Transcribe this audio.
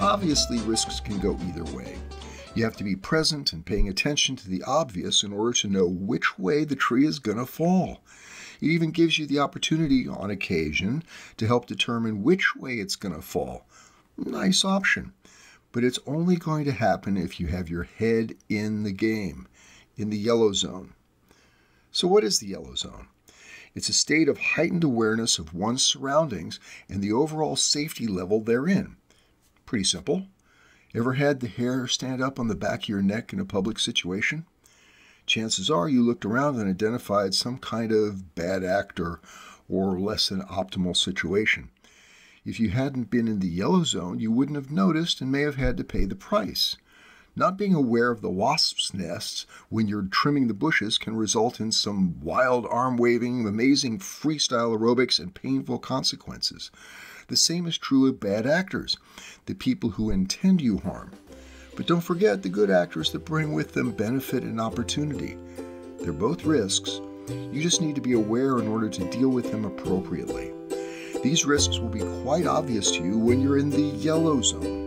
obviously, risks can go either way. You have to be present and paying attention to the obvious in order to know which way the tree is going to fall. It even gives you the opportunity, on occasion, to help determine which way it's going to fall. Nice option. But it's only going to happen if you have your head in the game, in the yellow zone. So, what is the yellow zone? It's a state of heightened awareness of one's surroundings and the overall safety level therein. Pretty simple. Ever had the hair stand up on the back of your neck in a public situation? Chances are you looked around and identified some kind of bad actor or less than optimal situation. If you hadn't been in the yellow zone, you wouldn't have noticed and may have had to pay the price. Not being aware of the wasp's nests when you're trimming the bushes can result in some wild arm waving, amazing freestyle aerobics, and painful consequences. The same is true of bad actors, the people who intend you harm. But don't forget the good actors that bring with them benefit and opportunity. They're both risks. You just need to be aware in order to deal with them appropriately. These risks will be quite obvious to you when you're in the yellow zone.